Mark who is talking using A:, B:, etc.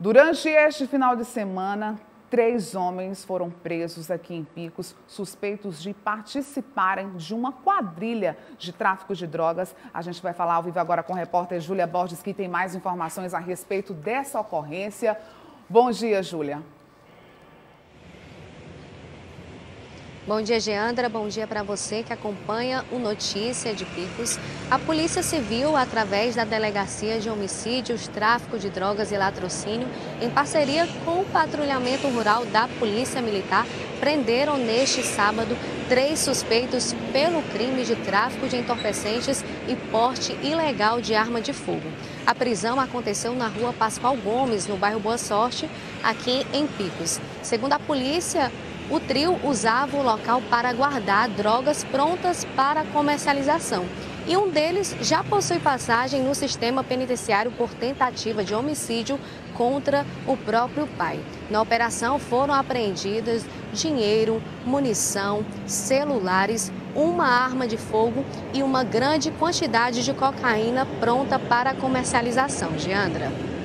A: Durante este final de semana, três homens foram presos aqui em Picos, suspeitos de participarem de uma quadrilha de tráfico de drogas. A gente vai falar ao vivo agora com a repórter Júlia Borges, que tem mais informações a respeito dessa ocorrência. Bom dia, Júlia.
B: Bom dia, Geandra. Bom dia para você que acompanha o Notícia de Picos. A Polícia Civil, através da Delegacia de Homicídios, Tráfico de Drogas e Latrocínio, em parceria com o Patrulhamento Rural da Polícia Militar, prenderam neste sábado três suspeitos pelo crime de tráfico de entorpecentes e porte ilegal de arma de fogo. A prisão aconteceu na rua Pascoal Gomes, no bairro Boa Sorte, aqui em Picos. Segundo a polícia, o trio usava o local para guardar drogas prontas para comercialização. E um deles já possui passagem no sistema penitenciário por tentativa de homicídio contra o próprio pai. Na operação foram apreendidas dinheiro, munição, celulares, uma arma de fogo e uma grande quantidade de cocaína pronta para comercialização. Geandra.